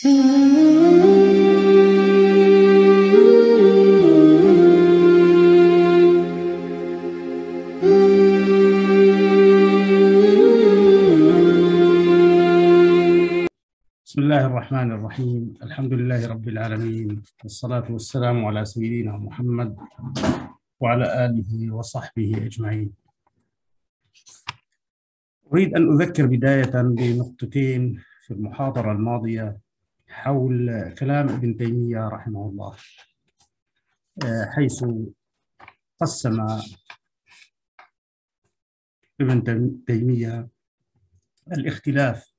بسم الله الرحمن الرحيم. الحمد لله رب العالمين. والصلاة والسلام على سيدنا محمد وعلى آله وصحبه أجمعين. أريد أن أذكر بداية بنقطتين في المحاضرة الماضية حول كلام ابن تيمية رحمه الله حيث قسم ابن تيمية الاختلاف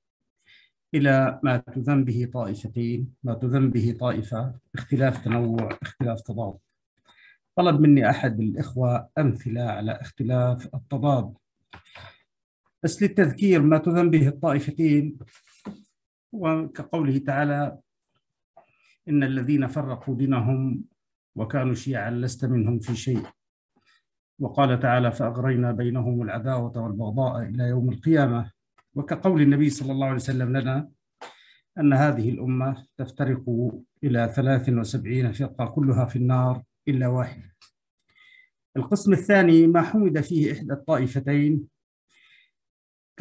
إلى ما تذم به طائفتين ما تذم به طائفة اختلاف تنوع اختلاف تضاد. طلب مني أحد الإخوة أمثلة على اختلاف التضاد. بس للتذكير ما تذم به الطائفتين. وكقوله تعالى إن الذين فرقوا دينهم وكانوا شيعا لست منهم في شيء. وقال تعالى فأغرينا بينهم العداوة والبغضاء إلى يوم القيامة. وكقول النبي صلى الله عليه وسلم لنا أن هذه الأمة تفترق إلى 73 فرقة كلها في النار إلا واحدة. القسم الثاني ما حمد فيه إحدى الطائفتين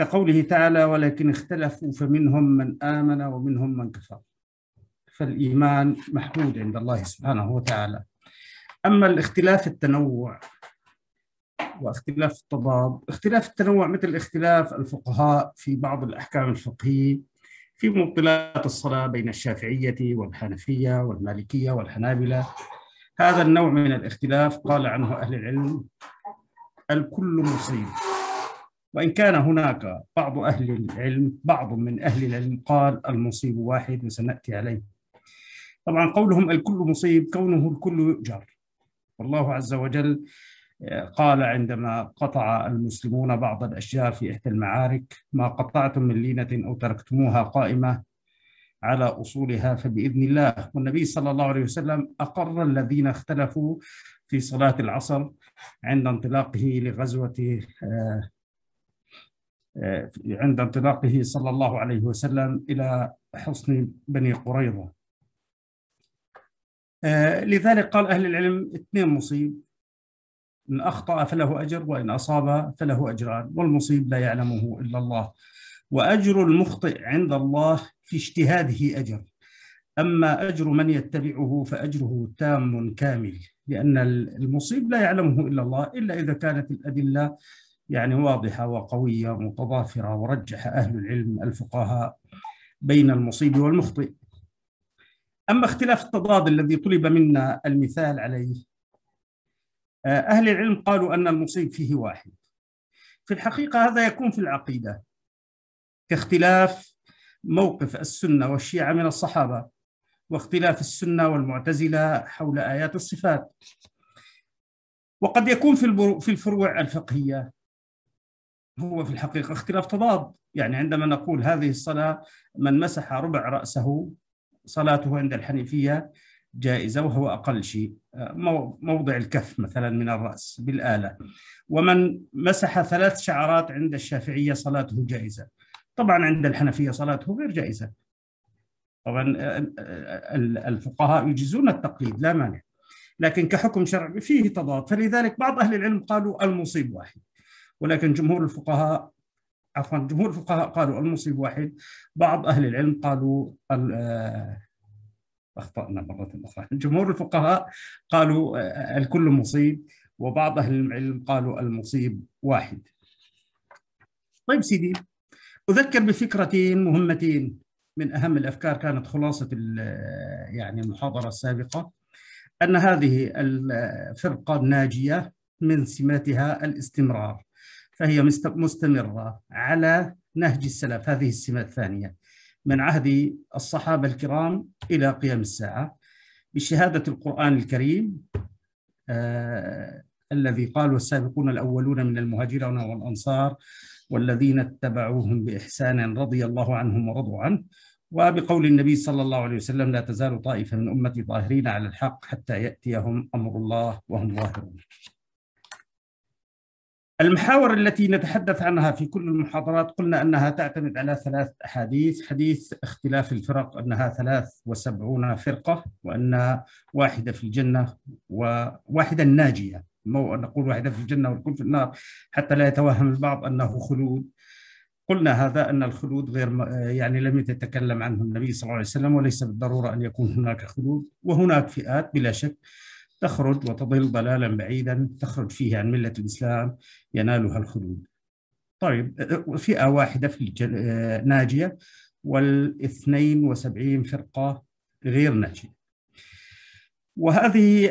كقوله تعالى ولكن اختلفوا فمنهم من آمن ومنهم من كفر. فالإيمان محمود عند الله سبحانه وتعالى. أما الاختلاف التنوع واختلاف التضاد اختلاف التنوع مثل اختلاف الفقهاء في بعض الأحكام الفقهية في مبطلات الصلاة بين الشافعية والحنفية والمالكية والحنابلة. هذا النوع من الاختلاف قال عنه أهل العلم الكل مصيب وإن كان هناك بعض أهل العلم بعض من أهل العلم قال المصيب واحد وسنأتي عليه. طبعا قولهم الكل مصيب كونه الكل يؤجر. والله عز وجل قال عندما قطع المسلمون بعض الأشجار في إحدى المعارك ما قطعتم من لينة أو تركتموها قائمة على أصولها فبإذن الله. والنبي صلى الله عليه وسلم أقر الذين اختلفوا في صلاة العصر عند انطلاقه لغزوة عند انطلاقه صلى الله عليه وسلم إلى حصن بني قريظة. لذلك قال أهل العلم اثنين مصيب إن أخطأ فله أجر وإن أصاب فله أجران والمصيب لا يعلمه إلا الله. وأجر المخطئ عند الله في اجتهاده أجر. أما أجر من يتبعه فأجره تام كامل لأن المصيب لا يعلمه إلا الله إلا إذا كانت الأدلة يعني واضحة وقوية متضافرة ورجح أهل العلم الفقهاء بين المصيب والمخطئ. أما اختلاف التضاد الذي طلب منا المثال عليه أهل العلم قالوا أن المصيب فيه واحد. في الحقيقة هذا يكون في العقيدة كاختلاف موقف السنة والشيعة من الصحابة واختلاف السنة والمعتزلة حول آيات الصفات. وقد يكون في في الفروع الفقهية هو في الحقيقة اختلاف تضاد. يعني عندما نقول هذه الصلاة من مسح ربع رأسه صلاته عند الحنيفية جائزة وهو أقل شيء. موضع الكف مثلا من الرأس بالآلة. ومن مسح ثلاث شعرات عند الشافعية صلاته جائزة. طبعا عند الحنفية صلاته غير جائزة. طبعا الفقهاء يجيزون التقليد لا مانع. لكن كحكم شرعي فيه تضاد. فلذلك بعض أهل العلم قالوا المصيب واحد. ولكن جمهور الفقهاء عفوا جمهور الفقهاء قالوا المصيب واحد. بعض أهل العلم قالوا أخطأنا مرة أخرى. جمهور الفقهاء قالوا الكل مصيب وبعض أهل العلم قالوا المصيب واحد. طيب سيدي أذكر بفكرتين مهمتين. من أهم الأفكار كانت خلاصة يعني المحاضرة السابقة أن هذه الفرقه الناجيه من سماتها الاستمرار. فهي مستمرة على نهج السلف. هذه السمة الثانية. من عهد الصحابة الكرام إلى قيام الساعة. بشهادة القرآن الكريم آه الذي قال والسابقون الأولون من المهاجرين والأنصار والذين اتبعوهم بإحسان رضي الله عنهم ورضوا عنه. وبقول النبي صلى الله عليه وسلم لا تزال طائفة من أمتي ظاهرين على الحق حتى يأتيهم أمر الله وهم ظاهرون. المحاور التي نتحدث عنها في كل المحاضرات قلنا أنها تعتمد على ثلاث أحاديث. حديث اختلاف الفرق أنها ثلاث وسبعون فرقة وأن واحدة في الجنة وواحدة ناجية. مو نقول واحدة في الجنة والكل في النار حتى لا يتوهم البعض أنه خلود. قلنا هذا أن الخلود غير يعني لم يتكلم عنه النبي صلى الله عليه وسلم وليس بالضرورة أن يكون هناك خلود. وهناك فئات بلا شك تخرج وتضل ضلالا بعيدا تخرج فيه عن ملة الإسلام ينالها الخلود. طيب فئة واحدة في الجل... ناجية والإثنين وسبعين فرقة غير ناجية. وهذه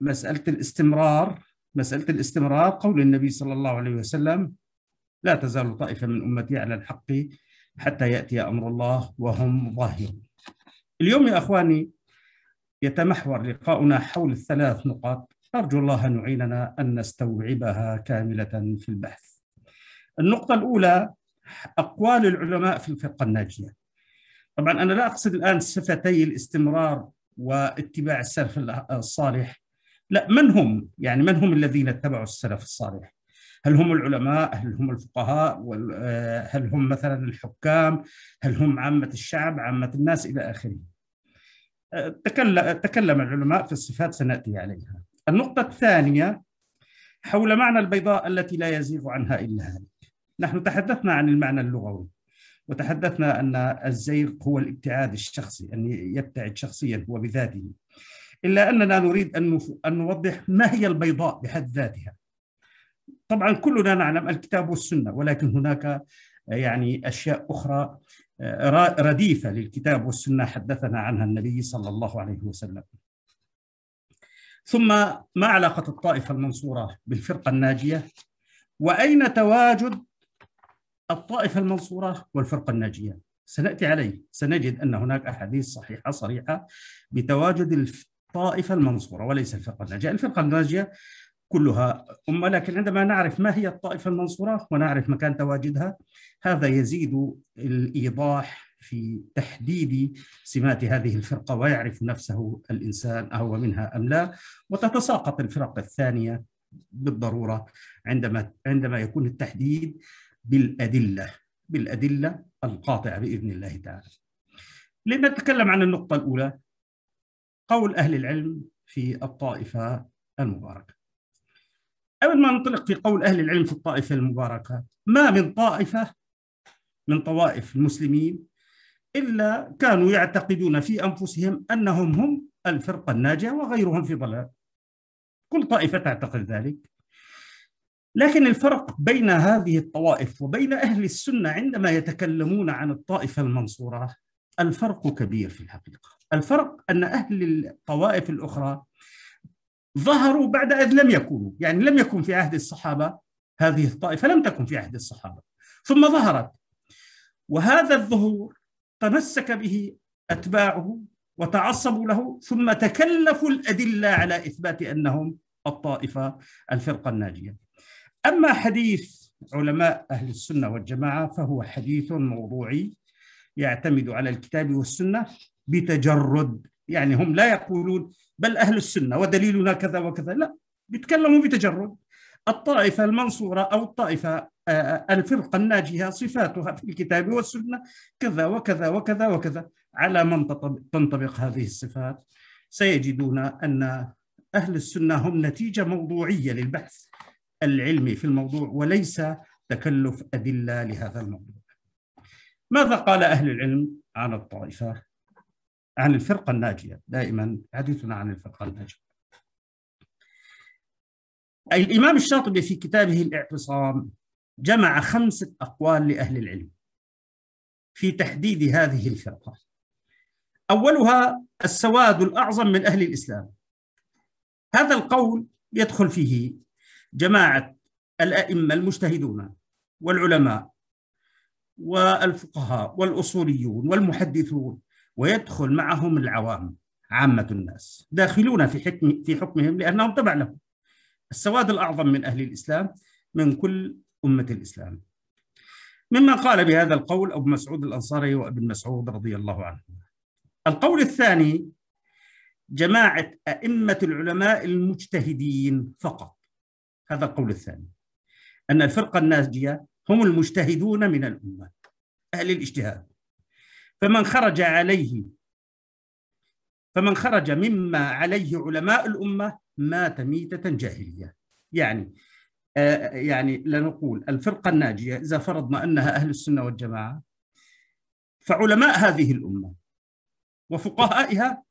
مسألة الاستمرار. مسألة الاستمرار قول النبي صلى الله عليه وسلم لا تزال طائفة من أمتي على الحق حتى يأتي أمر الله وهم ظاهرون. اليوم يا أخواني يتمحور لقاؤنا حول الثلاث نقاط. أرجو الله أن يعيننا أن نستوعبها كاملة في البحث. النقطة الأولى أقوال العلماء في الفرقة الناجية. طبعا أنا لا أقصد الآن صفتي الاستمرار واتباع السلف الصالح. لا من هم؟ يعني من هم الذين اتبعوا السلف الصالح؟ هل هم العلماء؟ هل هم الفقهاء؟ هل هم مثلا الحكام؟ هل هم عامة الشعب؟ عامة الناس؟ إلى آخره. تكلم العلماء في الصفات سنأتي عليها. النقطة الثانية حول معنى البيضاء التي لا يزيغ عنها إلا هالك. نحن تحدثنا عن المعنى اللغوي وتحدثنا أن الزيغ هو الابتعاد الشخصي أن يبتعد شخصيا هو بذاته. إلا أننا نريد أن أن نوضح ما هي البيضاء بحد ذاتها. طبعا كلنا نعلم الكتاب والسنة ولكن هناك يعني أشياء أخرى رديفة للكتاب والسنة حدثنا عنها النبي صلى الله عليه وسلم. ثم ما علاقة الطائفة المنصورة بالفرقة الناجية؟ وأين تواجد الطائفة المنصورة والفرقة الناجية؟ سنأتي عليه. سنجد أن هناك أحاديث صحيحة صريحة بتواجد الطائفة المنصورة وليس الفرقة الناجية. الفرقة الناجية كلها. أمة لكن عندما نعرف ما هي الطائفة المنصورة ونعرف مكان تواجدها هذا يزيد الإيضاح في تحديد سمات هذه الفرقة ويعرف نفسه الإنسان أهو منها أم لا. وتتساقط الفرق الثانية بالضرورة عندما عندما يكون التحديد بالأدلة بالأدلة القاطعة بإذن الله تعالى. لنتكلم عن النقطة الأولى قول أهل العلم في الطائفة المباركة. قبل ما ننطلق في قول أهل العلم في الطائفة المباركة. ما من طائفة من طوائف المسلمين إلا كانوا يعتقدون في أنفسهم أنهم هم الفرقة الناجية وغيرهم في ضلال. كل طائفة تعتقد ذلك. لكن الفرق بين هذه الطوائف وبين أهل السنة عندما يتكلمون عن الطائفة المنصورة الفرق كبير في الحقيقة. الفرق أن أهل الطوائف الأخرى ظهروا بعد إذ لم يكونوا. يعني لم يكن في عهد الصحابة هذه الطائفة لم تكن في عهد الصحابة. ثم ظهرت. وهذا الظهور تمسك به أتباعه وتعصبوا له ثم تكلفوا الأدلة على إثبات أنهم الطائفة الفرقة الناجية. أما حديث علماء أهل السنة والجماعة فهو حديث موضوعي يعتمد على الكتاب والسنة بتجرد. يعني هم لا يقولون بل أهل السنة ودليلنا كذا وكذا. لا بيتكلموا بتجرد. الطائفة المنصورة أو الطائفة آه، الفرقة الناجية صفاتها في الكتاب والسنة كذا وكذا وكذا وكذا. على من تنطبق هذه الصفات؟ سيجدون أن أهل السنة هم نتيجة موضوعية للبحث العلمي في الموضوع وليس تكلف أدلة لهذا الموضوع. ماذا قال أهل العلم عن الطائفة؟ عن الفرقة الناجية. دائما حديثنا عن الفرقة الناجية. الإمام الشاطبي في كتابه الاعتصام جمع خمسة أقوال لأهل العلم في تحديد هذه الفرقة. أولها السواد الأعظم من أهل الإسلام. هذا القول يدخل فيه جماعة الأئمة المجتهدون والعلماء والفقهاء والأصوليون والمحدثون ويدخل معهم العوام عامة الناس داخلون في حكم في حكمهم لأنهم تبع لهم. السواد الأعظم من أهل الإسلام من كل أمة الإسلام. ممن قال بهذا القول أبو مسعود الأنصاري وابن مسعود رضي الله عنه. القول الثاني جماعة أئمة العلماء المجتهدين فقط. هذا القول الثاني. أن الفرقة الناجية هم المجتهدون من الأمة. أهل الاجتهاد. فمن خرج عليه فمن خرج مما عليه علماء الأمة مات ميتة جاهلية. يعني آه، يعني لنقول الفرقة الناجية إذا فرضنا أنها أهل السنة والجماعة فعلماء هذه الأمة وفقهائها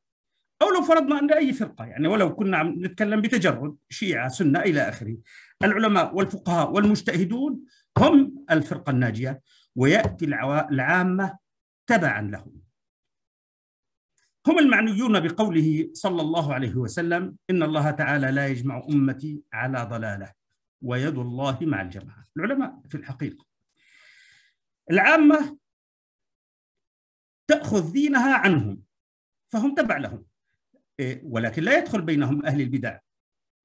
أو لو فرضنا أن أي فرقة يعني ولو كنا عم نتكلم بتجرد شيعة سنة إلى آخره العلماء والفقهاء والمجتهدون هم الفرقة الناجية ويأتي العامة تبعا لهم. هم المعنيون بقوله صلى الله عليه وسلم إن الله تعالى لا يجمع أمتي على ضلالة ويد الله مع الجماعة. العلماء في الحقيقة. العامة تأخذ دينها عنهم فهم تبع لهم. إيه، ولكن لا يدخل بينهم أهل البدع.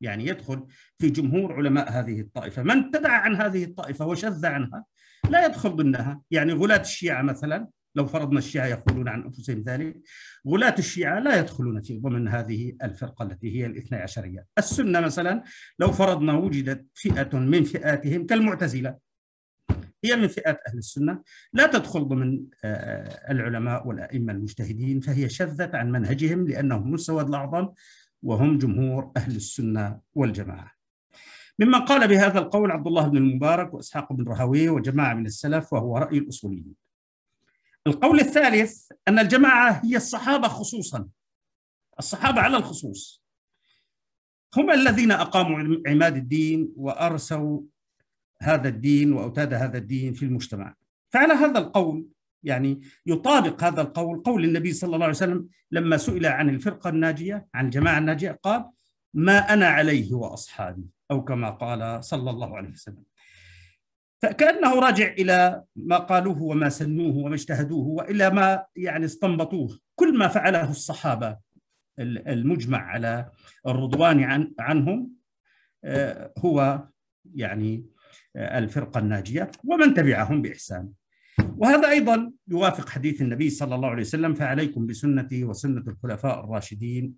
يعني يدخل في جمهور علماء هذه الطائفة. من ابتدع عن هذه الطائفة وشذ عنها لا يدخل ضمنها. يعني غلاة الشيعة مثلا لو فرضنا الشيعة يقولون عن أنفسهم ذلك غلاة الشيعة لا يدخلون في ضمن هذه الفرقة التي هي الاثنى عشرية. السنة مثلا لو فرضنا وجدت فئة من فئاتهم كالمعتزلة هي من فئات أهل السنة لا تدخل ضمن آه، العلماء والأئمة المجتهدين فهي شذت عن منهجهم لأنهم السواد الأعظم وهم جمهور أهل السنة والجماعة. ممن قال بهذا القول عبد الله بن المبارك وإسحاق بن رهويه وجماعة من السلف وهو رأي الأصوليين. القول الثالث أن الجماعة هي الصحابة خصوصا. الصحابة على الخصوص. هم الذين أقاموا عماد الدين وأرسوا هذا الدين وأوتاد هذا الدين في المجتمع. فعلى هذا القول يعني يطابق هذا القول قول النبي صلى الله عليه وسلم لما سئل عن الفرقة الناجية عن الجماعة الناجية قال ما أنا عليه وأصحابي. أو كما قال صلى الله عليه وسلم. فكأنه راجع إلى ما قالوه وما سنوه وما اجتهدوه وإلى ما يعني استنبطوه. كل ما فعله الصحابة المجمع على الرضوان عن عنهم آه، هو يعني آه، الفرقة الناجية ومن تبعهم بإحسان. وهذا أيضا يوافق حديث النبي صلى الله عليه وسلم فعليكم بسنتي وسنة الخلفاء الراشدين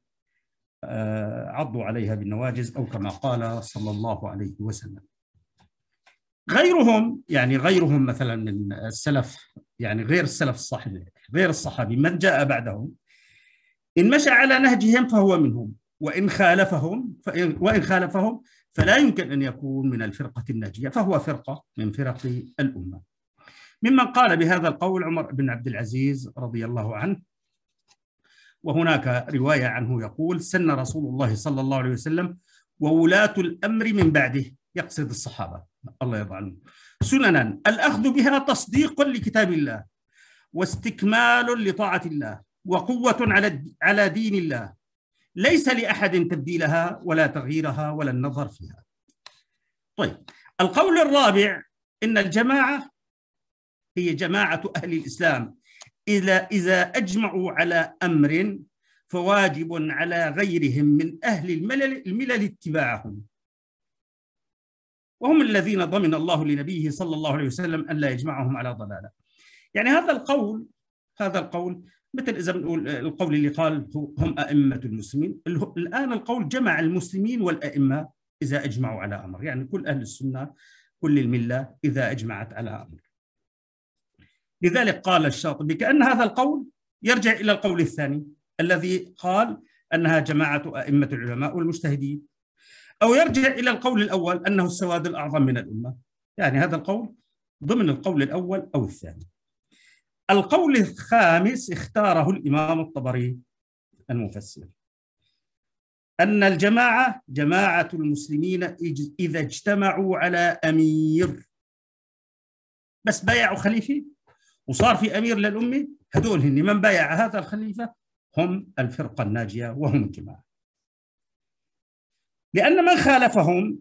آه، عضوا عليها بالنواجز أو كما قال صلى الله عليه وسلم. غيرهم يعني غيرهم مثلا من السلف يعني غير السلف الصحابي غير الصحابي من جاء بعدهم إن مشى على نهجهم فهو منهم وإن خالفهم فإن وإن خالفهم فلا يمكن أن يكون من الفرقة الناجية فهو فرقة من فرق الأمة. ممن قال بهذا القول عمر بن عبد العزيز رضي الله عنه وهناك رواية عنه يقول سن رسول الله صلى الله عليه وسلم وولاة الأمر من بعده يقصد الصحابة. الله يرضى عنهم. سننا. الأخذ بها تصديق لكتاب الله واستكمال لطاعة الله وقوة على على دين الله. ليس لأحد تبديلها ولا تغييرها ولا النظر فيها. طيب. القول الرابع إن الجماعة هي جماعة أهل الإسلام. إذا إذا أجمعوا على أمر فواجب على غيرهم من أهل الملل, الملل اتباعهم. وهم الذين ضمن الله لنبيه صلى الله عليه وسلم أن لا يجمعهم على ضلالة. يعني هذا القول هذا القول مثل إذا بنقول القول اللي قال هم أئمة المسلمين. الآن القول جمع المسلمين والأئمة إذا أجمعوا على أمر. يعني كل أهل السنة كل الملة إذا أجمعت على أمر. لذلك قال الشاطبي كأن هذا القول يرجع إلى القول الثاني الذي قال أنها جماعة أئمة العلماء والمجتهدين. أو يرجع إلى القول الأول أنه السواد الأعظم من الأمة. يعني هذا القول ضمن القول الأول أو الثاني. القول الخامس اختاره الإمام الطبري المفسر. أن الجماعة جماعة المسلمين إذا اجتمعوا على أمير. بس بايعوا خليفة؟ وصار في أمير للأمة؟ هدول هن من بايع هذا الخليفة؟ هم الفرقة الناجية وهم الجماعة. لأن من خالفهم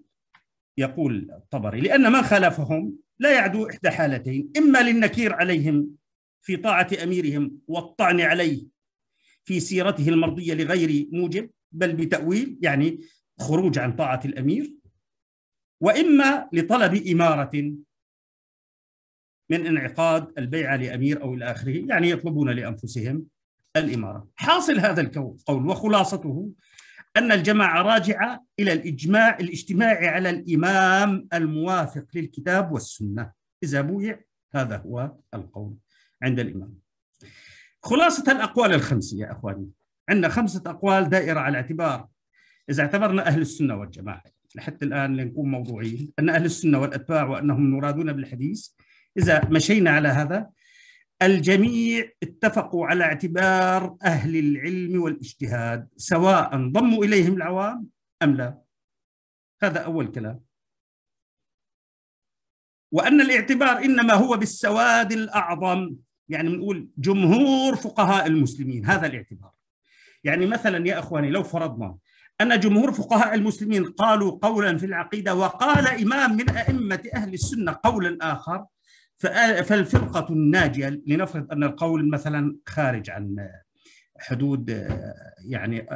يقول الطبري لأن من خالفهم لا يعدو إحدى حالتين إما للنكير عليهم في طاعة أميرهم والطعن عليه في سيرته المرضية لغير موجب بل بتأويل يعني خروج عن طاعة الأمير وإما لطلب إمارة من انعقاد البيعة لأمير أو إلى آخره يعني يطلبون لأنفسهم الإمارة. حاصل هذا القول وخلاصته أن الجماعة راجعة إلى الإجماع الاجتماعي على الإمام الموافق للكتاب والسنة. إذا بويع هذا هو القول عند الإمام. خلاصة الأقوال الخمسة يا أخواني. عندنا خمسة أقوال دائرة على اعتبار. إذا اعتبرنا أهل السنة والجماعة لحتى الآن لنكون موضوعيين أن أهل السنة والأتباع وأنهم مرادون بالحديث. إذا مشينا على هذا الجميع اتفقوا على اعتبار أهل العلم والاجتهاد سواء ضموا إليهم العوام أم لا. هذا أول كلام. وأن الاعتبار إنما هو بالسواد الأعظم يعني بنقول جمهور فقهاء المسلمين هذا الاعتبار. يعني مثلا يا إخواني لو فرضنا أن جمهور فقهاء المسلمين قالوا قولا في العقيدة وقال إمام من أئمة أهل السنة قولا آخر فالفرقة الناجية لنفرض أن القول مثلا خارج عن حدود يعني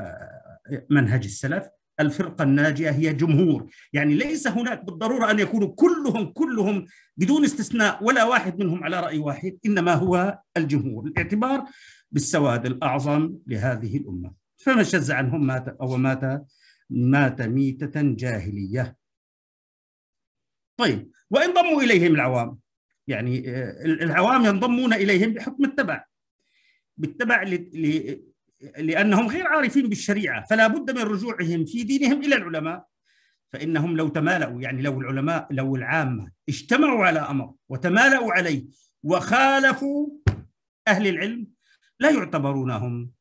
منهج السلف الفرقة الناجية هي جمهور. يعني ليس هناك بالضرورة أن يكونوا كلهم كلهم بدون استثناء ولا واحد منهم على رأي واحد إنما هو الجمهور. الاعتبار بالسواد الأعظم لهذه الأمة. فمن شز عنهم مات أو مات مات ميتة جاهلية. طيب وإن ضموا إليهم العوام. يعني آه، العوام ينضمون إليهم بحكم التبع. بالتبع لأنهم غير عارفين بالشريعة فلا بد من رجوعهم في دينهم إلى العلماء. فإنهم لو تمالأوا يعني لو العلماء لو العامة اجتمعوا على أمر وتمالأوا عليه وخالفوا أهل العلم لا يعتبرون هم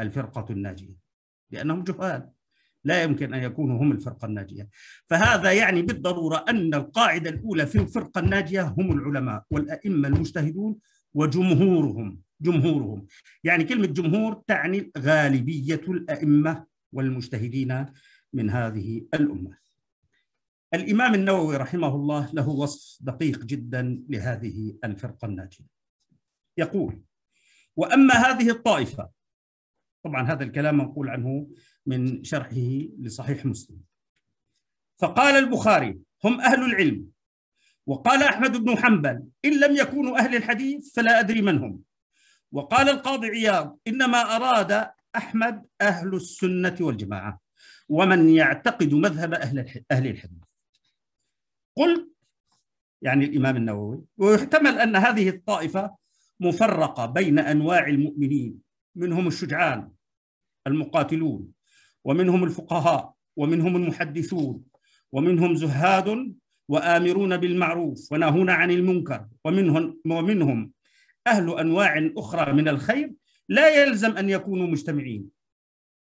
الفرقة الناجية لأنهم جهال. لا يمكن أن يكونوا هم الفرقة الناجية. فهذا يعني بالضرورة أن القاعدة الأولى في الفرقة الناجية هم العلماء والأئمة المجتهدون وجمهورهم جمهورهم. يعني كلمة جمهور تعني غالبية الأئمة والمجتهدين من هذه الأمة. الإمام النووي رحمه الله له وصف دقيق جدا لهذه الفرقة الناجية. يقول وأما هذه الطائفة طبعا هذا الكلام منقول عنه من شرحه لصحيح مسلم. فقال البخاري هم أهل العلم. وقال أحمد بن حنبل إن لم يكونوا أهل الحديث فلا أدري من هم. وقال القاضي عياض إنما أراد أحمد أهل السنة والجماعة ومن يعتقد مذهب أهل أهل الحديث. قلت يعني الإمام النووي ويحتمل أن هذه الطائفة مفرقة بين أنواع المؤمنين منهم الشجعان المقاتلون ومنهم الفقهاء ومنهم المحدثون ومنهم زهاد وآمرون بالمعروف وناهون عن المنكر ومنهم ومنهم أهل أنواع أخرى من الخير لا يلزم أن يكونوا مجتمعين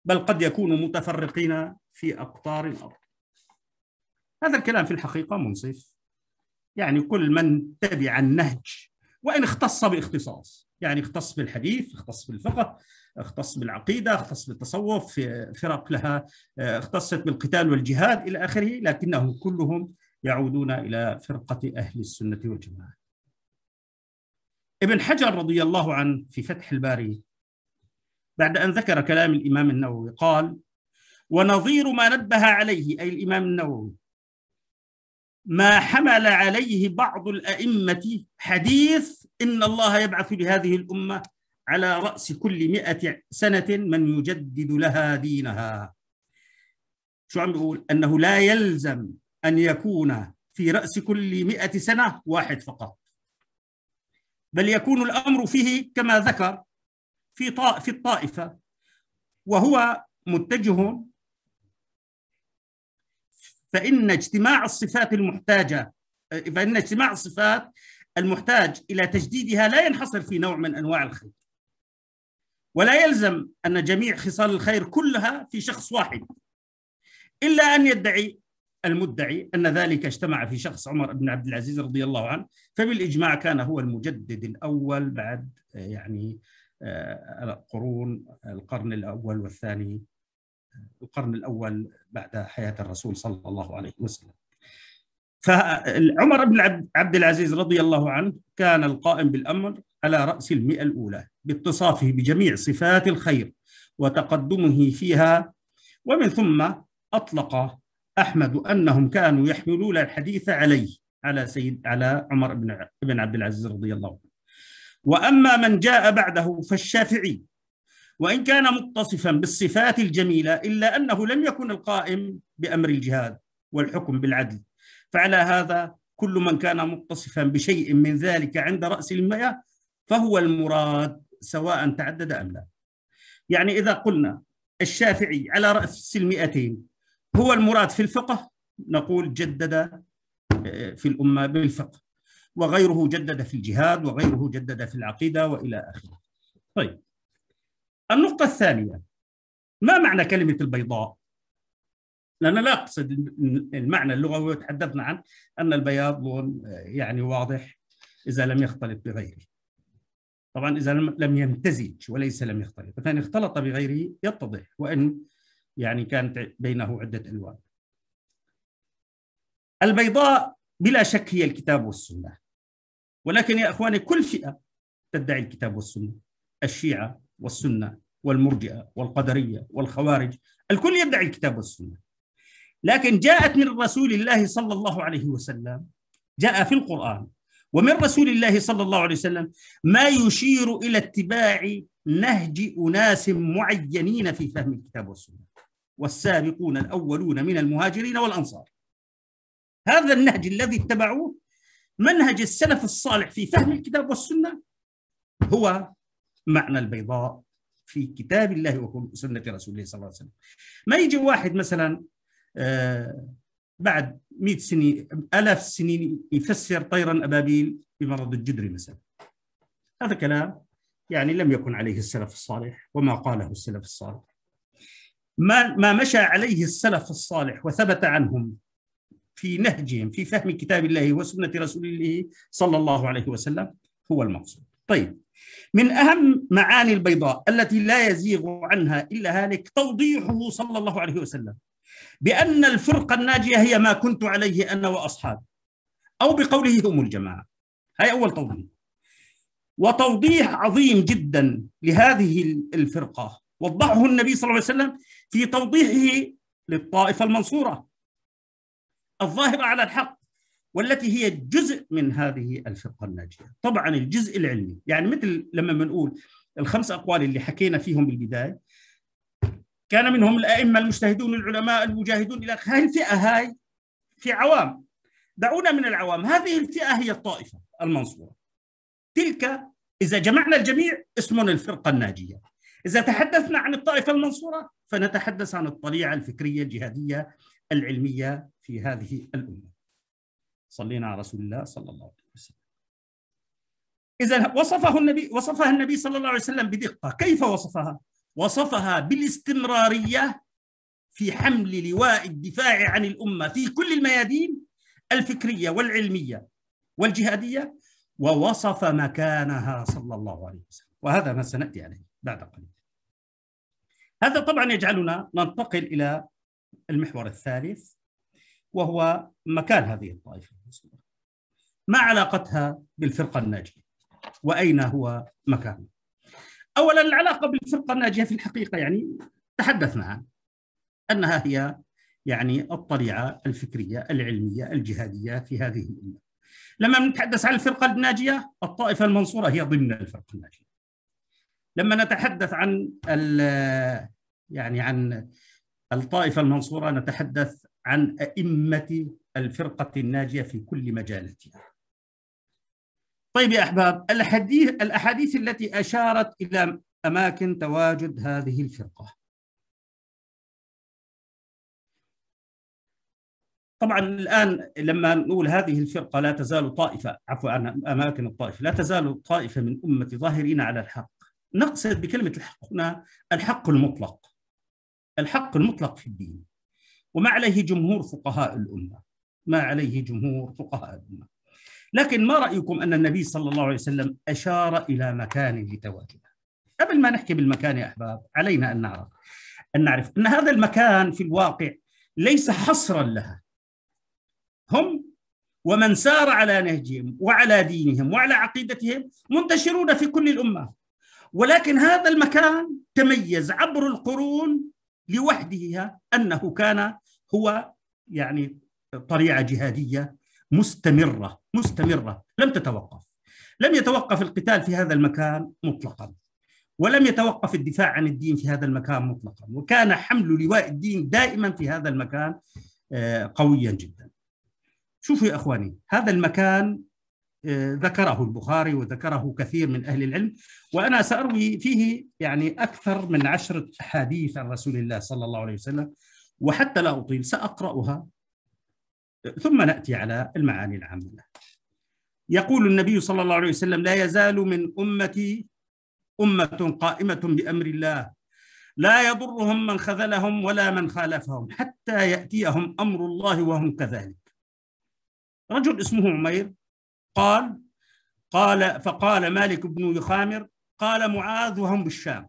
بل قد يكونوا متفرقين في أقطار الأرض. هذا الكلام في الحقيقة منصف. يعني كل من تبع النهج وإن اختص بإختصاص. يعني اختص بالحديث اختص بالفقه اختص بالعقيدة اختص بالتصوف فرق لها اختصت بالقتال والجهاد إلى آخره لكنهم كلهم يعودون إلى فرقة أهل السنة والجماعة. ابن حجر رضي الله عنه في فتح الباري بعد أن ذكر كلام الإمام النووي قال ونظير ما نبه عليه أي الإمام النووي ما حمل عليه بعض الأئمة حديث إن الله يبعث لهذه الأمة على رأس كل مئة سنة من يجدد لها دينها. شو عم بيقول؟ أنه لا يلزم أن يكون في رأس كل مئة سنة واحد فقط. بل يكون الأمر فيه كما ذكر في في الطائفة. وهو متجه فإن اجتماع الصفات المحتاجة فإن اجتماع الصفات المحتاج إلى تجديدها لا ينحصر في نوع من أنواع الخير. ولا يلزم أن جميع خصال الخير كلها في شخص واحد إلا أن يدعي المدعي أن ذلك اجتمع في شخص عمر بن عبد العزيز رضي الله عنه فبالإجماع كان هو المجدد الأول بعد يعني القرون آه، القرن الأول والثاني القرن الأول بعد حياة الرسول صلى الله عليه وسلم. فعمر بن عبد العزيز رضي الله عنه كان القائم بالأمر على رأس المئة الأولى باتصافه بجميع صفات الخير وتقدمه فيها. ومن ثم أطلق أحمد أنهم كانوا يحملون الحديث عليه على سيد على عمر بن بن عبد العزيز رضي الله عنه. وأما من جاء بعده فالشافعي وإن كان متصفا بالصفات الجميلة إلا أنه لم يكن القائم بأمر الجهاد والحكم بالعدل. فعلى هذا كل من كان متصفا بشيء من ذلك عند رأس المئة فهو المراد سواء تعدد أم لا. يعني إذا قلنا الشافعي على رأس المئتين هو المراد في الفقه نقول جدد آه، في الأمة بالفقه وغيره جدد في الجهاد وغيره جدد في العقيدة وإلى آخره. طيب. النقطة الثانية ما معنى كلمة البيضاء؟ لأن لا أقصد المعنى اللغوي وتحدثنا عن أن البياض لون آه، يعني واضح إذا لم يختلط بغيره. طبعا إذا لم يمتزج وليس لم يختلط. فإن اختلط بغيره يتضح وإن يعني كانت بينه عدة ألوان. البيضاء بلا شك هي الكتاب والسنة. ولكن يا أخواني كل فئة تدعي الكتاب والسنة. الشيعة والسنة والمرجئة والقدرية والخوارج الكل يدعي الكتاب والسنة. لكن جاءت من رسول الله صلى الله عليه وسلم جاء في القرآن. ومن رسول الله صلى الله عليه وسلم ما يشير إلى اتباع نهج أناس معينين في فهم الكتاب والسنة. والسابقون الأولون من المهاجرين والأنصار. هذا النهج الذي اتبعوه منهج السلف الصالح في فهم الكتاب والسنة هو معنى البيضاء في كتاب الله وسنة رسول الله صلى الله عليه وسلم. ما يجي واحد مثلا آه، بعد 100 سنة ألاف السنين يفسر طيرا أبابيل بمرض الجدري مثلا. هذا كلام يعني لم يكن عليه السلف الصالح وما قاله السلف الصالح. ما ما مشى عليه السلف الصالح وثبت عنهم في نهجهم في فهم كتاب الله وسنة رسول الله صلى الله عليه وسلم هو المقصود. طيب من أهم معاني البيضاء التي لا يزيغ عنها إلا هالك توضيحه صلى الله عليه وسلم بأن الفرقة الناجية هي ما كنت عليه أنا وأصحابي. أو بقوله هم الجماعة. هاي أول توضيح. وتوضيح عظيم جدا لهذه الفرقة. وضحه النبي صلى الله عليه وسلم في توضيحه للطائفة المنصورة. الظاهرة على الحق. والتي هي جزء من هذه الفرقة الناجية. طبعا الجزء العلمي يعني مثل لما بنقول الخمس أقوال اللي حكينا فيهم بالبداية كان منهم الأئمة المجتهدون العلماء المجاهدون إلى هاي الفئة هاي في عوام. دعونا من العوام. هذه الفئة هي الطائفة المنصورة. تلك إذا جمعنا الجميع اسمنا الفرقة الناجية. إذا تحدثنا عن الطائفة المنصورة فنتحدث عن الطليعة الفكرية الجهادية العلمية في هذه الأمة. صلينا على رسول الله صلى الله عليه وسلم. إذا وصفه النبي وصفها النبي صلى الله عليه وسلم بدقة. كيف وصفها؟ وصفها بالاستمرارية في حمل لواء الدفاع عن الأمة في كل الميادين الفكرية والعلمية والجهادية ووصف مكانها صلى الله عليه وسلم. وهذا ما سنأتي عليه بعد قليل. هذا طبعا يجعلنا ننتقل إلى المحور الثالث وهو مكان هذه الطائفة. ما علاقتها بالفرقة الناجية؟ وأين هو مكانها أولا العلاقة بالفرقة الناجية في الحقيقة يعني تحدثنا عنها أنها هي يعني الطليعة الفكرية العلمية الجهادية في هذه الأمة. لما نتحدث عن الفرقة الناجية الطائفة المنصورة هي ضمن الفرقة الناجية. لما نتحدث عن يعني عن الطائفة المنصورة نتحدث عن أئمة الفرقة الناجية في كل مجالاتها. طيب يا أحباب الحديث الأحاديث التي أشارت إلى أماكن تواجد هذه الفرقة. طبعا الآن لما نقول هذه الفرقة لا تزال طائفة عفوا عن أماكن الطائفة لا تزال طائفة من أمة ظاهرين على الحق. نقصد بكلمة الحق هنا الحق المطلق. الحق المطلق في الدين. وما عليه جمهور فقهاء الأمة. ما عليه جمهور فقهاء الأمة. لكن ما رأيكم أن النبي صلى الله عليه وسلم أشار إلى مكان لتواجدها قبل ما نحكي بالمكان يا أحباب علينا أن نعرف. أن نعرف أن هذا المكان في الواقع ليس حصرا لها. هم ومن سار على نهجهم وعلى دينهم وعلى عقيدتهم منتشرون في كل الأمة. ولكن هذا المكان تميز عبر القرون لوحده أنه كان هو يعني طريقة جهادية مستمرة مستمرة لم تتوقف. لم يتوقف القتال في هذا المكان مطلقا ولم يتوقف الدفاع عن الدين في هذا المكان مطلقا وكان حمل لواء الدين دائما في هذا المكان آه، قويا جدا. شوفوا يا إخواني هذا المكان آه، ذكره البخاري وذكره كثير من أهل العلم وأنا سأروي فيه يعني أكثر من عشرة أحاديث عن رسول الله صلى الله عليه وسلم. وحتى لا أطيل سأقرأها. ثم نأتي على المعاني العامة. يقول النبي صلى الله عليه وسلم لا يزال من أمتي أمة قائمة بأمر الله. لا يضرهم من خذلهم ولا من خالفهم حتى يأتيهم أمر الله وهم كذلك. رجل اسمه عمير قال قال فقال مالك بن يخامر قال معاذ وهم بالشام.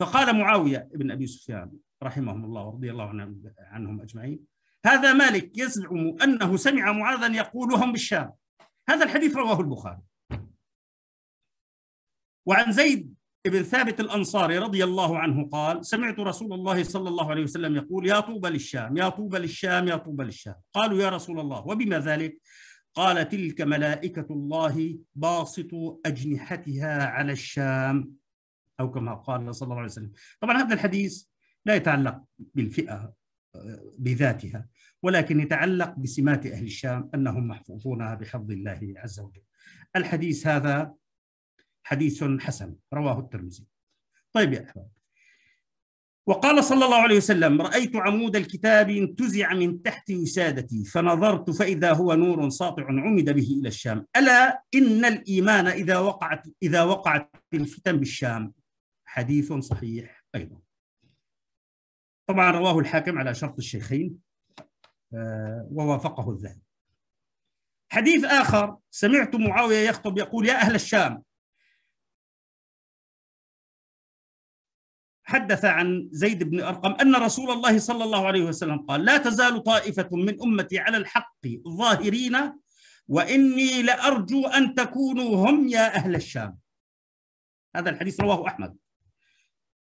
فقال معاوية بن أبي سفيان رحمهم الله ورضي الله عنهم أجمعين. هذا مالك يزعم أنه سمع معاذا يقول وهم بالشام. هذا الحديث رواه البخاري. وعن زيد بن ثابت الأنصاري رضي الله عنه قال سمعت رسول الله صلى الله عليه وسلم يقول يا طوبى للشام يا طوبى للشام يا طوبى للشام قالوا يا رسول الله وبما ذلك؟ قال تلك ملائكة الله باسط أجنحتها على الشام أو كما قال صلى الله عليه وسلم. طبعا هذا الحديث لا يتعلق بالفئة بذاتها ولكن يتعلق بسمات أهل الشام أنهم محفوظون بحفظ الله عز وجل. الحديث هذا حديث حسن رواه الترمذي. طيب يا أحباب. وقال صلى الله عليه وسلم رأيت عمود الكتاب انتزع من تحت وسادتي فنظرت فإذا هو نور ساطع عمد به إلى الشام. ألا إن الإيمان إذا وقعت إذا وقعت الفتن بالشام. حديث صحيح أيضا. طبعا رواه الحاكم على شرط الشيخين آه، ووافقه الذهبي حديث آخر سمعت معاوية يخطب يقول يا أهل الشام حدث عن زيد بن أرقم أن رسول الله صلى الله عليه وسلم قال لا تزال طائفة من أمتي على الحق ظاهرين وإني لأرجو أن تكونوا هم يا أهل الشام. هذا الحديث رواه أحمد.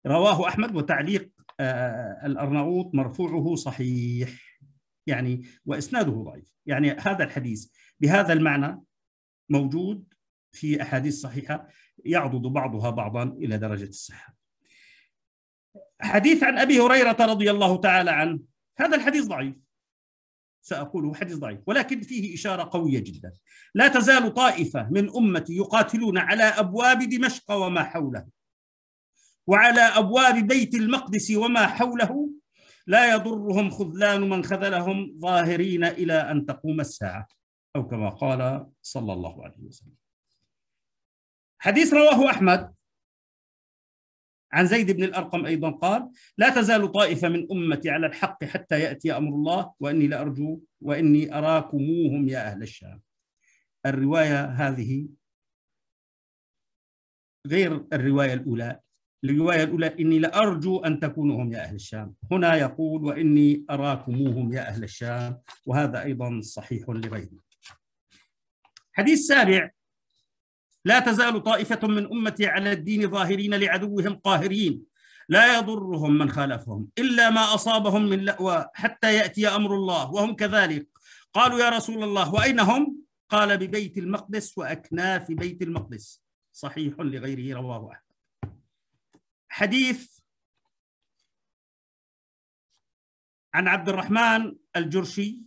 رواه أحمد وتعليق آه، الأرناؤوط مرفوعه صحيح. يعني وإسناده ضعيف. يعني هذا الحديث بهذا المعنى موجود في أحاديث صحيحة يعضد بعضها بعضا إلى درجة الصحة. حديث عن أبي هريرة رضي الله تعالى عنه هذا الحديث ضعيف. سأقوله حديث ضعيف. ولكن فيه إشارة قوية جدا. لا تزال طائفة من أمتي يقاتلون على أبواب دمشق وما حوله وعلى أبواب بيت المقدس وما حوله لا يضرهم خذلان من خذلهم ظاهرين إلى أن تقوم الساعة أو كما قال صلى الله عليه وسلم. حديث رواه أحمد عن زيد بن الأرقم أيضا قال لا تزال طائفة من أمتي على الحق حتى يأتي أمر الله وإني لأرجو وإني أراكموهم يا أهل الشام. الرواية هذه غير الرواية الأولى الرواية الأولى إني لأرجو أن تكونوا هم يا أهل الشام. هنا يقول وإني أراكموهم يا أهل الشام. وهذا أيضا صحيح لغيره حديث سابع. لا تزال طائفة من أمتي على الدين ظاهرين لعدوهم قاهرين. لا يضرهم من خالفهم إلا ما أصابهم من لأوى حتى يأتي أمر الله وهم كذلك. قالوا يا رسول الله وأين هم؟ قال ببيت المقدس وأكناف بيت المقدس. صحيح لغيره رواه أحمد. حديث عن عبد الرحمن الجرشي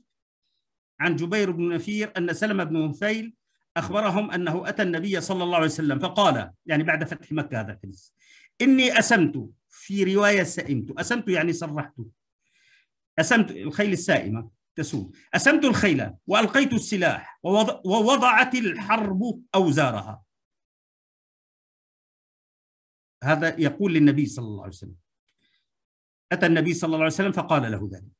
عن جبير بن نفير أن سلمة بن نفيل أخبرهم أنه أتى النبي صلى الله عليه وسلم فقال يعني بعد فتح مكة هذا الحديث إني أسمت في رواية سئمت. أسمت يعني صرحت. أسمت الخيل السائمة تسوم. أسمت الخيل وألقيت السلاح ووضعت الحرب أوزارها. هذا يقول للنبي صلى الله عليه وسلم. أتى النبي صلى الله عليه وسلم فقال له ذلك.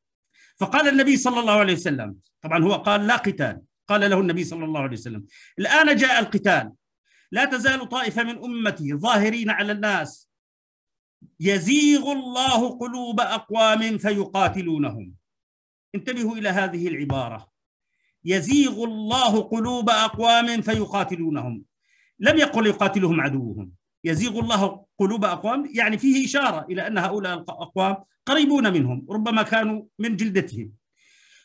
فقال النبي صلى الله عليه وسلم طبعا هو قال لا قتال قال له النبي صلى الله عليه وسلم الآن جاء القتال. لا تزال طائفة من أمتي ظاهرين على الناس. يزيغ الله قلوب أقوام فيقاتلونهم. انتبهوا إلى هذه العبارة. يزيغ الله قلوب أقوام فيقاتلونهم. لم يقل يقاتلهم عدوهم. يزيغ الله قلوب أقوام يعني فيه إشارة إلى أن هؤلاء الأقوام قريبون منهم ربما كانوا من جلدتهم.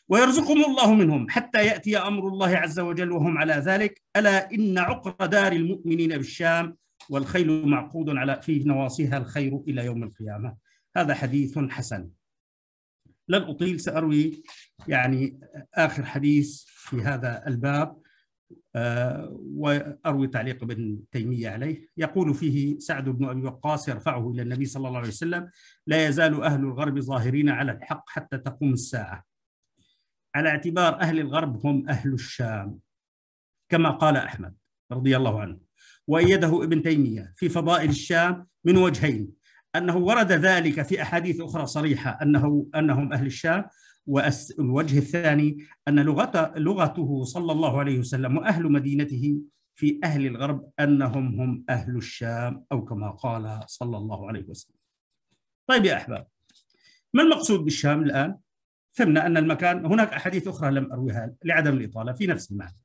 ويرزقهم الله منهم حتى يأتي أمر الله عز وجل وهم على ذلك. ألا إن عقر دار المؤمنين بالشام والخيل معقود على في نواصيها الخير إلى يوم القيامة. هذا حديث حسن. لن أطيل سأروي يعني آخر حديث في هذا الباب. وأروي تعليق ابن تيمية عليه. يقول فيه سعد بن أبي وقاص يرفعه إلى النبي صلى الله عليه وسلم لا يزال أهل الغرب ظاهرين على الحق حتى تقوم الساعة. على اعتبار أهل الغرب هم أهل الشام. كما قال أحمد رضي الله عنه. وأيده ابن تيمية في فضائل الشام من وجهين أنه ورد ذلك في أحاديث أخرى صريحة أنه أنهم أهل الشام. والوجه الثاني أن لغته صلى الله عليه وسلم وأهل مدينته في أهل الغرب أنهم هم أهل الشام أو كما قال صلى الله عليه وسلم. طيب يا أحباب ما المقصود بالشام الآن؟ فهمنا أن المكان هناك أحاديث أخرى لم أرويها لعدم الإطالة في نفس المعنى.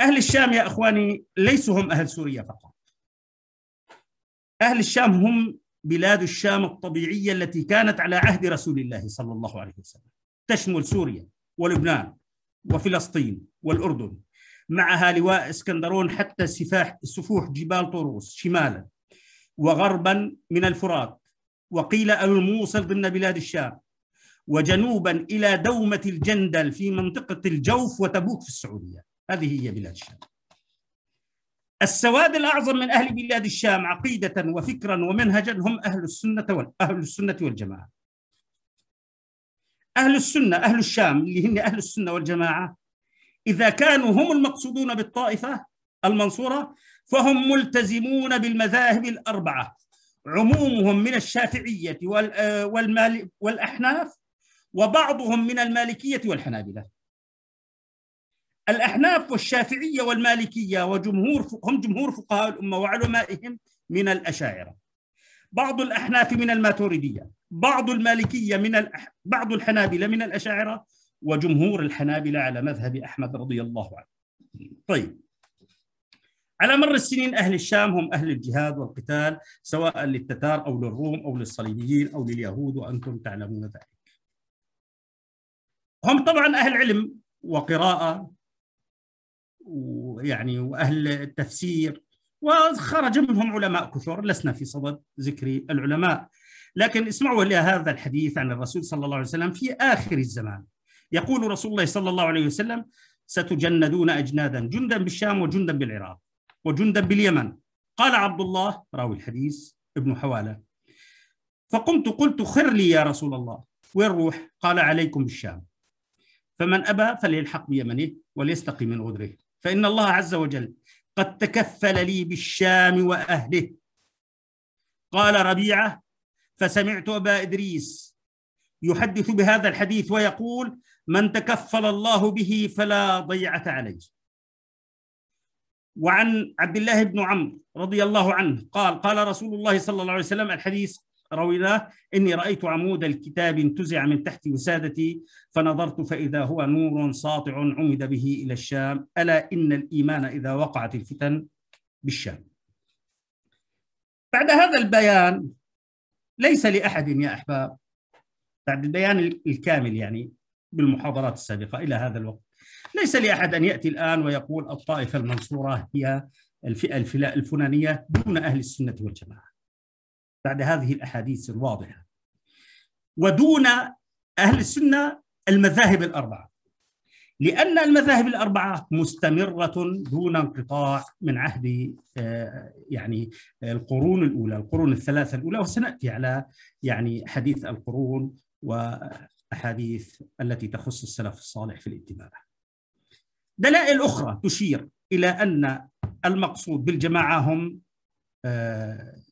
أهل الشام يا أخواني ليسوا هم أهل سوريا فقط. أهل الشام هم بلاد الشام الطبيعية التي كانت على عهد رسول الله صلى الله عليه وسلم. تشمل سوريا ولبنان وفلسطين والأردن. معها لواء اسكندرون حتى سفاح سفوح جبال طروس شمالا وغربا من الفرات. وقيل الموصل ضمن بلاد الشام. وجنوبا إلى دومة الجندل في منطقة الجوف وتبوك في السعودية. هذه هي بلاد الشام. السواد الأعظم من أهل بلاد الشام عقيدة وفكرا ومنهجا هم أهل السنة أهل السنة والجماعة. أهل السنة أهل الشام اللي هن أهل السنة والجماعة إذا كانوا هم المقصودون بالطائفة المنصورة فهم ملتزمون بالمذاهب الأربعة. عمومهم من الشافعية والأحناف وبعضهم من المالكية والحنابلة. الأحناف والشافعية والمالكية وجمهور هم جمهور فقهاء الأمة وعلمائهم من الأشاعرة. بعض الأحناف من الماتوريدية بعض المالكية من الأح... بعض الحنابلة من الأشاعرة وجمهور الحنابلة على مذهب أحمد رضي الله عنه. طيب. على مر السنين أهل الشام هم أهل الجهاد والقتال سواء للتتار أو للروم أو للصليبيين أو لليهود وأنتم تعلمون ذلك. هم طبعا أهل علم وقراءة ويعني وأهل التفسير وخرج منهم علماء كثر لسنا في صدد ذكر العلماء. لكن اسمعوا إلى هذا الحديث عن الرسول صلى الله عليه وسلم في آخر الزمان. يقول رسول الله صلى الله عليه وسلم ستجندون أجنادا جندا بالشام وجندا بالعراق وجندا باليمن. قال عبد الله راوي الحديث ابن حواله. فقمت قلت خر لي يا رسول الله وين روح؟ قال عليكم بالشام. فمن أبى فليلحق بيمنه وليستقي من غدره. فإن الله عز وجل قد تكفل لي بالشام وأهله. قال ربيعة فسمعت أبا إدريس يحدث بهذا الحديث ويقول من تكفل الله به فلا ضيعة عليه. وعن عبد الله بن عمرو رضي الله عنه قال قال رسول الله صلى الله عليه وسلم الحديث رويناه إني رأيت عمود الكتاب انتزع من تحت وسادتي فنظرت فإذا هو نور ساطع عمد به إلى الشام. ألا إن الإيمان إذا وقعت الفتن بالشام. بعد هذا البيان ليس لأحد يا أحباب. بعد البيان الكامل يعني بالمحاضرات السابقة إلى هذا الوقت. ليس لأحد أن يأتي الآن ويقول الطائفة المنصورة هي الفئة الفلانية دون أهل السنة والجماعة. بعد هذه الأحاديث الواضحة. ودون أهل السنة المذاهب الأربعة. لأن المذاهب الأربعة مستمرة دون انقطاع من عهد آه، يعني القرون الأولى القرون الثلاثة الأولى وسنأتي على يعني حديث القرون وأحاديث التي تخص السلف الصالح في الاتباع. دلائل أخرى تشير إلى أن المقصود بالجماعة هم آه،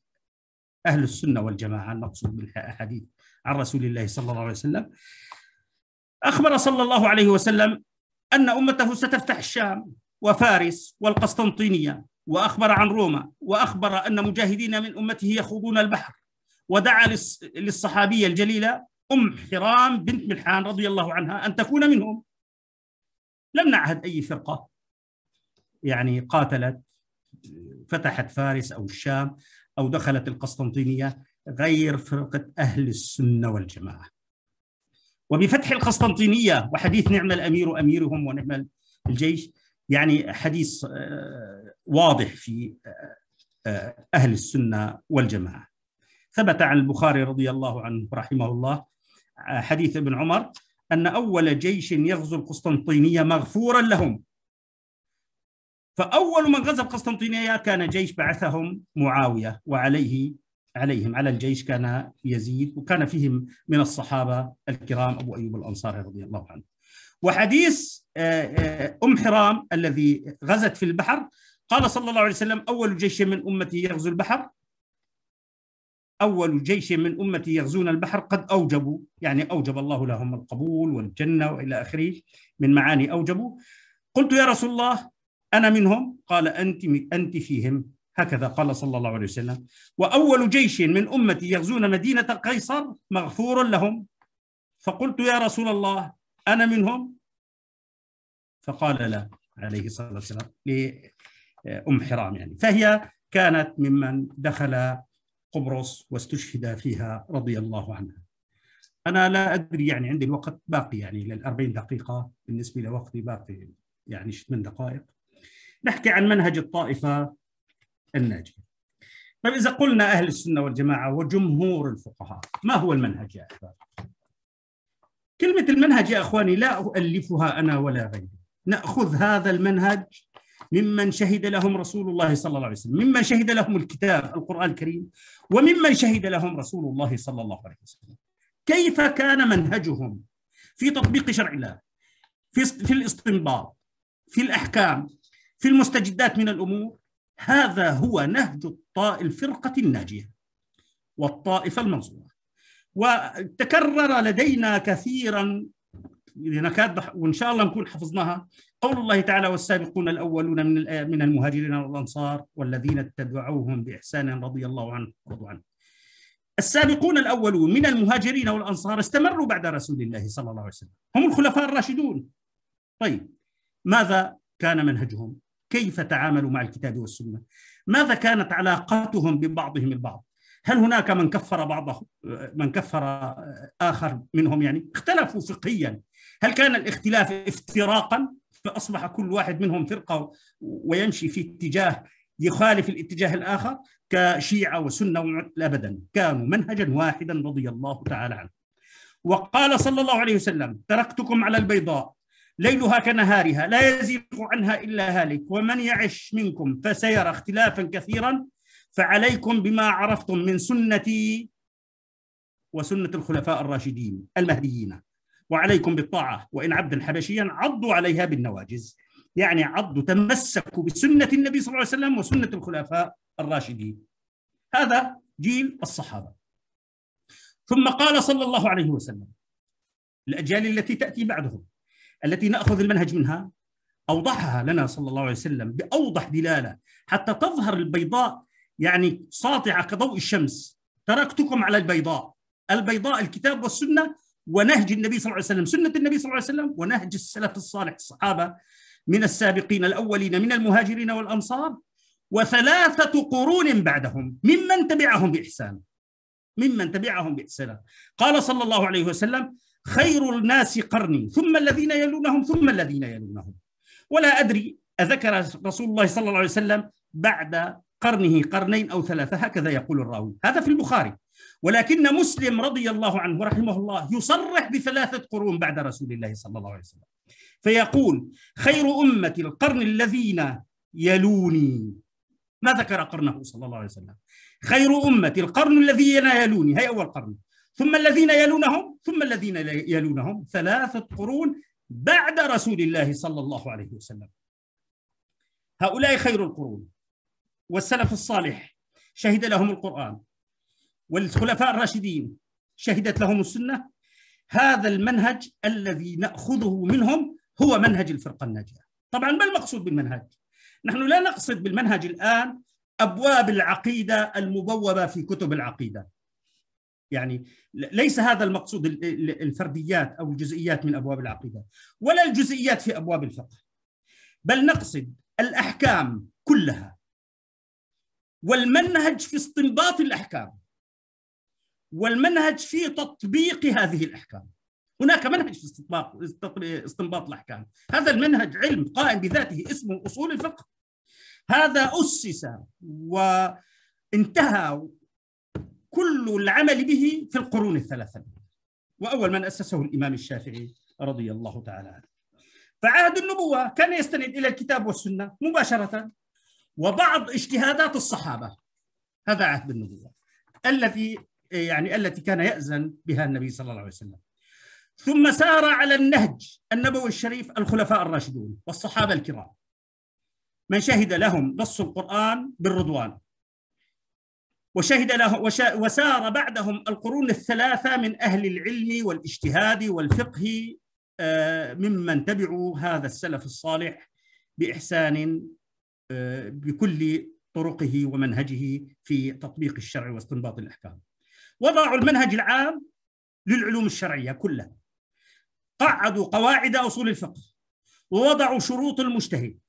أهل السنة والجماعة المقصود بالحديث عن رسول الله صلى الله عليه وسلم. أخبر صلى الله عليه وسلم أن أمته ستفتح الشام وفارس والقسطنطينية وأخبر عن روما وأخبر أن مجاهدين من أمته يخوضون البحر. ودعا للصحابية الجليلة أم حرام بنت ملحان رضي الله عنها أن تكون منهم. لم نعهد أي فرقة. يعني قاتلت فتحت فارس أو الشام. أو دخلت القسطنطينية غير فرقة أهل السنة والجماعة. وبفتح القسطنطينية وحديث نعم الأمير أميرهم ونعم الجيش يعني حديث آه، واضح في آه، أهل السنة والجماعة. ثبت عن البخاري رضي الله عنه رحمه الله حديث ابن عمر أن أول جيش يغزو القسطنطينية مغفورا لهم. فأول من غزا القسطنطينية كان جيش بعثهم معاوية وعليه عليهم على الجيش كان يزيد وكان فيهم من الصحابة الكرام أبو أيوب الأنصاري رضي الله عنه. وحديث آه، آه، أم حرام الذي غزت في البحر قال صلى الله عليه وسلم أول جيش من أمتي يغزو البحر. أول جيش من أمتي يغزون البحر قد أوجبوا يعني أوجب الله لهم القبول والجنة وإلى آخره من معاني أوجبوا. قلت يا رسول الله أنا منهم؟ قال أنت أنت فيهم. هكذا قال صلى الله عليه وسلم. وأول جيش من أمتي يغزون مدينة قيصر مغفور لهم. فقلت يا رسول الله أنا منهم؟ فقال لا عليه الصلاة والسلام لأم حرام يعني. فهي كانت ممن دخل قبرص واستشهد فيها رضي الله عنها. أنا لا أدري يعني عندي الوقت باقي يعني للأربعين دقيقة. بالنسبة لوقتي باقي يعني من دقائق. نحكي عن منهج الطائفة الناجية. طيب إذا قلنا أهل السنة والجماعة وجمهور الفقهاء ما هو المنهج يا أحباب كلمة المنهج يا أخواني لا أؤلفها أنا ولا غيري. نأخذ هذا المنهج ممن شهد لهم رسول الله صلى الله عليه وسلم ممن شهد لهم الكتاب القرآن الكريم وممن شهد لهم رسول الله صلى الله عليه وسلم. كيف كان منهجهم في تطبيق شرع الله في في الاستنباط في الأحكام؟ في المستجدات من الأمور هذا هو نهج الفرقة الناجية والطائفة المنصورة وتكرر لدينا كثيرا نكاد وإن شاء الله نكون حفظناها قول الله تعالى والسابقون الأولون من من المهاجرين والأنصار والذين اتبعوهم بإحسان رضي الله عنهم ورضوا عنه. السابقون الأولون من المهاجرين والأنصار استمروا بعد رسول الله صلى الله عليه وسلم، هم الخلفاء الراشدون. طيب ماذا كان منهجهم؟ كيف تعاملوا مع الكتاب والسنة؟ ماذا كانت علاقتهم ببعضهم البعض؟ هل هناك من كفر بعضه من كفر آخر منهم يعني؟ اختلفوا فقهيا. هل كان الاختلاف افتراقا؟ فأصبح كل واحد منهم فرقة ويمشي في اتجاه يخالف الاتجاه الآخر كشيعة وسنة ابدا. كانوا منهجا واحدا رضي الله تعالى عنه. وقال صلى الله عليه وسلم تركتكم على البيضاء ليلها كنهارها لا يزيغ عنها إلا هالك. ومن يعش منكم فسيرى اختلافا كثيرا فعليكم بما عرفتم من سنتي وسنة الخلفاء الراشدين المهديين. وعليكم بالطاعة وإن عبدا حبشيا عضوا عليها بالنواجز يعني عضوا تمسكوا بسنة النبي صلى الله عليه وسلم وسنة الخلفاء الراشدين. هذا جيل الصحابة. ثم قال صلى الله عليه وسلم الأجيال التي تأتي بعدهم التي نأخذ المنهج منها أوضحها لنا صلى الله عليه وسلم بأوضح دلالة حتى تظهر البيضاء يعني ساطعة كضوء الشمس. تركتكم على البيضاء. البيضاء الكتاب والسنة ونهج النبي صلى الله عليه وسلم سنة النبي صلى الله عليه وسلم ونهج السلف الصالح الصحابة من السابقين الأولين من المهاجرين والأنصار وثلاثة قرون بعدهم ممن تبعهم بإحسان. ممن تبعهم بإحسان. قال صلى الله عليه وسلم خير الناس قرني ثم الذين يلونهم ثم الذين يلونهم. ولا أدري أذكر رسول الله صلى الله عليه وسلم بعد قرنه قرنين أو ثلاثة هكذا يقول الراوي. هذا في البخاري. ولكن مسلم رضي الله عنه ورحمه الله يصرح بثلاثة قرون بعد رسول الله صلى الله عليه وسلم. فيقول خير أمة القرن الذين يلوني. ما ذكر قرنه صلى الله عليه وسلم؟ خير أمة القرن الذين يلوني هي أول قرن. ثم الذين يلونهم ثم الذين يلونهم ثلاثة قرون بعد رسول الله صلى الله عليه وسلم. هؤلاء خير القرون. والسلف الصالح شهد لهم القرآن. والخلفاء الراشدين شهدت لهم السنة. هذا المنهج الذي نأخذه منهم هو منهج الفرقة الناجية. طبعا ما المقصود بالمنهج؟ نحن لا نقصد بالمنهج الآن أبواب العقيدة المبوبة في كتب العقيدة. يعني ليس هذا المقصود الفرديات أو الجزئيات من أبواب العقيدة ولا الجزئيات في أبواب الفقه بل نقصد الأحكام كلها والمنهج في استنباط الأحكام والمنهج في تطبيق هذه الأحكام. هناك منهج في استنباط استنباط الأحكام. هذا المنهج علم قائم بذاته اسمه أصول الفقه. هذا أسس وانتهى كل العمل به في القرون الثلاثة. وأول من أسسه الإمام الشافعي رضي الله تعالى عنه. فعهد النبوة كان يستند إلى الكتاب والسنة مباشرة وبعض اجتهادات الصحابة. هذا عهد النبوة. الذي يعني التي كان يأذن بها النبي صلى الله عليه وسلم. ثم سار على النهج النبوي الشريف الخلفاء الراشدون والصحابة الكرام. من شهد لهم نص القرآن بالرضوان. وشهد له وسار بعدهم القرون الثلاثة من أهل العلم والاجتهاد والفقه آه، ممن تبعوا هذا السلف الصالح بإحسان آه، بكل طرقه ومنهجه في تطبيق الشرع واستنباط الأحكام. وضعوا المنهج العام للعلوم الشرعية كلها. قعدوا قواعد أصول الفقه ووضعوا شروط المجتهد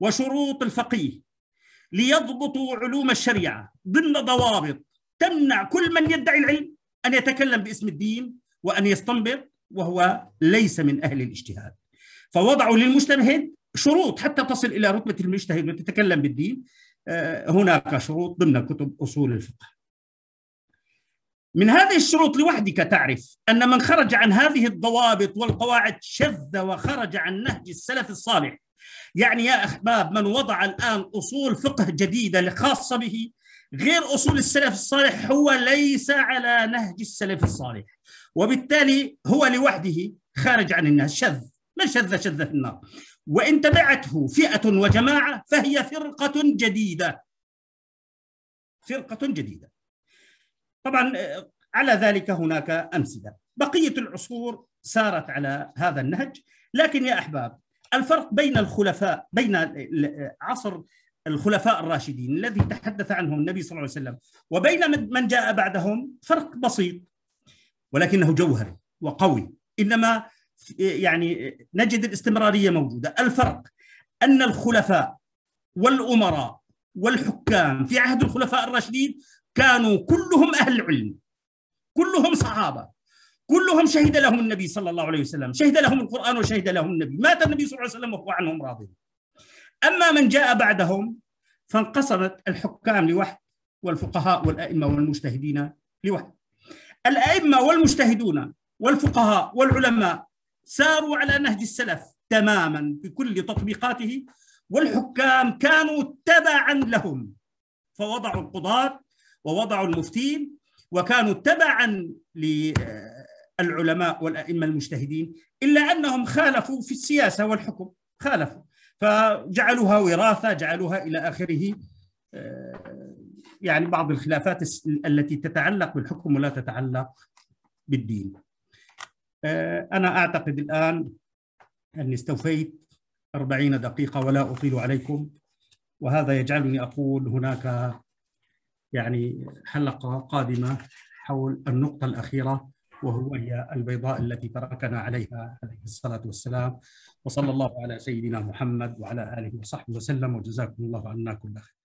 وشروط الفقيه ليضبطوا علوم الشريعة ضمن ضوابط تمنع كل من يدعي العلم أن يتكلم باسم الدين وأن يستنبط وهو ليس من أهل الاجتهاد. فوضعوا للمجتهد شروط حتى تصل إلى رتبة المجتهد وتتكلم بالدين. آه، هناك شروط ضمن كتب أصول الفقه. من هذه الشروط لوحدك تعرف أن من خرج عن هذه الضوابط والقواعد شذ وخرج عن نهج السلف الصالح يعني يا أحباب من وضع الآن أصول فقه جديدة خاصة به غير أصول السلف الصالح هو ليس على نهج السلف الصالح. وبالتالي هو لوحده خارج عن النهج. شذ. من شذ؟ شذ في النار. وإن تبعته فئة وجماعة فهي فرقة جديدة. فرقة جديدة. طبعا على ذلك هناك أمثلة. بقية العصور سارت على هذا النهج. لكن يا أحباب الفرق بين الخلفاء بين عصر الخلفاء الراشدين الذي تحدث عنهم النبي صلى الله عليه وسلم وبين من جاء بعدهم فرق بسيط ولكنه جوهري وقوي. إنما يعني نجد الاستمرارية موجودة. الفرق أن الخلفاء والأمراء والحكام في عهد الخلفاء الراشدين كانوا كلهم أهل علم كلهم صحابة. كلهم شهد لهم النبي صلى الله عليه وسلم. شهد لهم القرآن وشهد لهم النبي. مات النبي صلى الله عليه وسلم وهو عنهم راضي. أما من جاء بعدهم فانقسمت الحكام لوحد والفقهاء والأئمة والمجتهدين لوحد. الأئمة والمجتهدون والفقهاء والعلماء ساروا على نهج السلف تماما بكل تطبيقاته والحكام كانوا تبعا لهم. فوضعوا القضاة ووضعوا المفتين وكانوا تبعا العلماء والأئمة المجتهدين إلا أنهم خالفوا في السياسة والحكم خالفوا. فجعلوها وراثة جعلوها إلى آخره. آه، يعني بعض الخلافات التي تتعلق بالحكم ولا تتعلق بالدين. آه، أنا أعتقد الآن أني استوفيت أربعين دقيقة ولا أطيل عليكم. وهذا يجعلني أقول هناك يعني حلقة قادمة حول النقطة الأخيرة. وهو هي البيضاء التي تركنا عليها عليه الصلاة والسلام. وصلى الله على سيدنا محمد وعلى آله وصحبه وسلم. وجزاكم الله عنا كل خير.